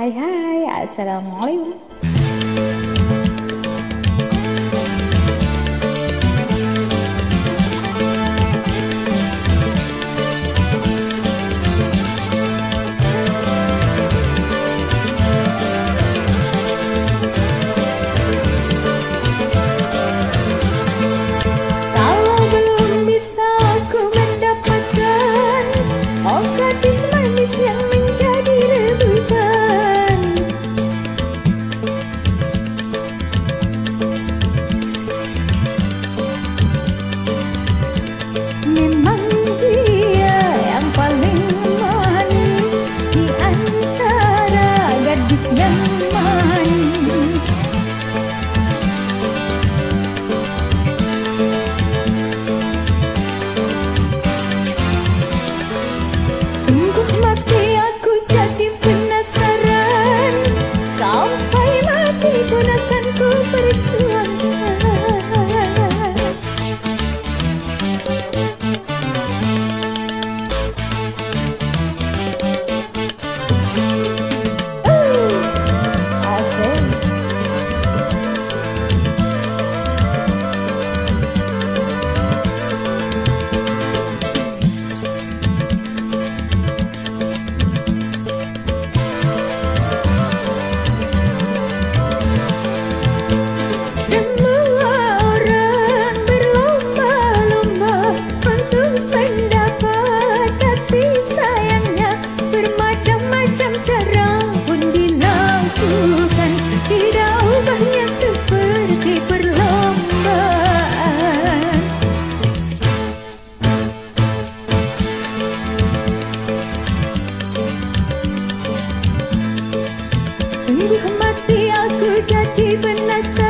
Hai hai, Assalamualaikum. Yang Sungguh mati aku jadi penasaran